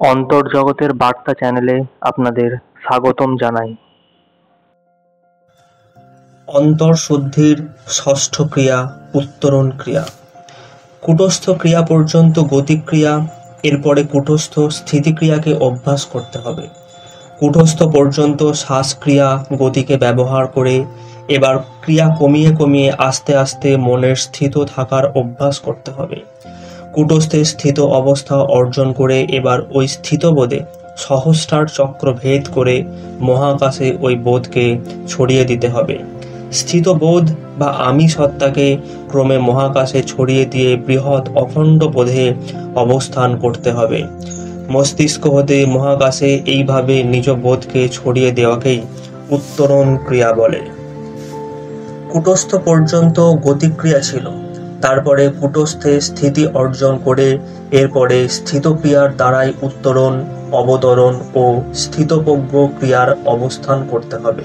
অন্তর্জগতের বার্তা চ্যানেলে আপনাদের স্বাগতম জানাই। অন্তর্শুদ্ধির ষষ্ঠ ক্রিয়া, উত্তরণ ক্রিয়া। কুটস্থ ক্রিয়া পর্যন্ত গতিক্রিয়া, এরপরে কূটস্থ স্থিতিক্রিয়াকে অভ্যাস করতে হবে। কূটস্থ পর্যন্ত শ্বাসক্রিয়া গতিকে ব্যবহার করে, এবার ক্রিয়া কমিয়ে কমিয়ে আস্তে আস্তে মনের স্থিত থাকার অভ্যাস করতে হবে। কূটস্থে স্থিত অবস্থা অর্জন করে এবার ওই স্থিতবোধে সহস্রার চক্র ভেদ করে মহাকাশে ওই বোধকে ছড়িয়ে দিতে হবে। স্থিত বোধ বা আমি সত্তাকে ক্রমে মহাকাশে ছড়িয়ে দিয়ে বৃহৎ অখণ্ড বোধে অবস্থান করতে হবে। মস্তিষ্ক হতে মহাকাশে এইভাবে নিজ বোধকে ছড়িয়ে দেওয়াকেই উত্তরণ ক্রিয়া বলে। কুটস্থ পর্যন্ত গতিক্রিয়া ছিল। তারপরে কূটস্থে স্থিতি অর্জন করে এরপরে স্থিতক্রিয়ার দ্বারাই উত্তরণ, অবতরণ ও স্থিতপজ্ঞ ক্রিয়ার অবস্থান করতে হবে।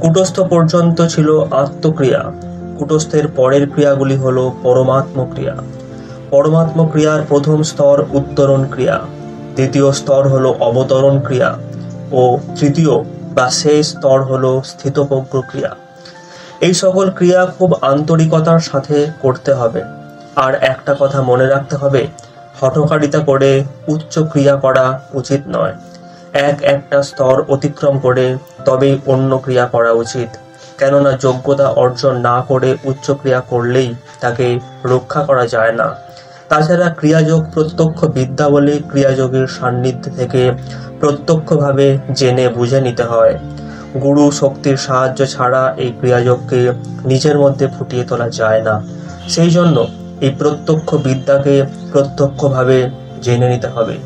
কুটস্থ পর্যন্ত ছিল আত্মক্রিয়া। কুটস্থের পরের ক্রিয়াগুলি হল পরমাত্ম ক্রিয়া পরমাত্ম ক্রিয়ার প্রথম স্তর উত্তরণ ক্রিয়া। দ্বিতীয় স্তর হল অবতরণ ক্রিয়া। ও তৃতীয় বা শেষ স্তর হল স্থিতপজ্ঞ ক্রিয়া। এই সকল ক্রিয়া খুব আন্তরিকতার সাথে করতে হবে। আর একটা কথা মনে রাখতে হবে, হঠকারিতা করে উচ্চ ক্রিয়া করা উচিত নয়। এক একটা স্তর অতিক্রম করে তবেই অন্য ক্রিয়া করা উচিত। কেননা যোগ্যতা অর্জন না করে উচ্চ ক্রিয়া করলেই তাকে রক্ষা করা যায় না। তাছাড়া ক্রিয়াযোগ প্রত্যক্ষ বিদ্যা বলে ক্রিয়াযোগের সান্নিধ্য থেকে প্রত্যক্ষভাবে জেনে বুঝে নিতে হয়। গুরু শক্তির সাহায্য ছাড়া এই ক্রিয়াযোগকে নিজের মধ্যে ফুটিয়ে তোলা যায় না। সেই জন্য এই প্রত্যক্ষ বিদ্যাকে প্রত্যক্ষভাবে জেনে নিতে হবে।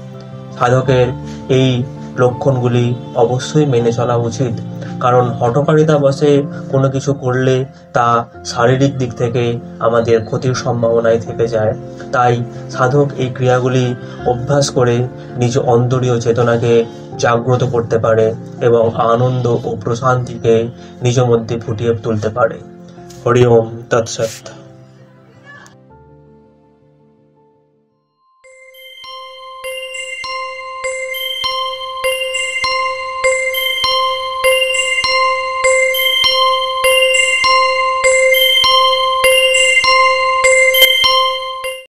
সাধকের এই লক্ষণগুলি অবশ্যই মেনে চলা উচিত। কারণ হঠকারিতা বসে কোনো কিছু করলে তা শারীরিক দিক থেকে আমাদের ক্ষতির সম্ভাবনায় থেকে যায়। তাই সাধক এই ক্রিয়াগুলি অভ্যাস করে নিজ অন্তরীয় চেতনাকে জাগ্রত করতে পারে এবং আনন্দ ও প্রশান্তিকে নিজ মধ্যে ফুটিয়ে তুলতে পারে। হরি ওম তৎসৎ।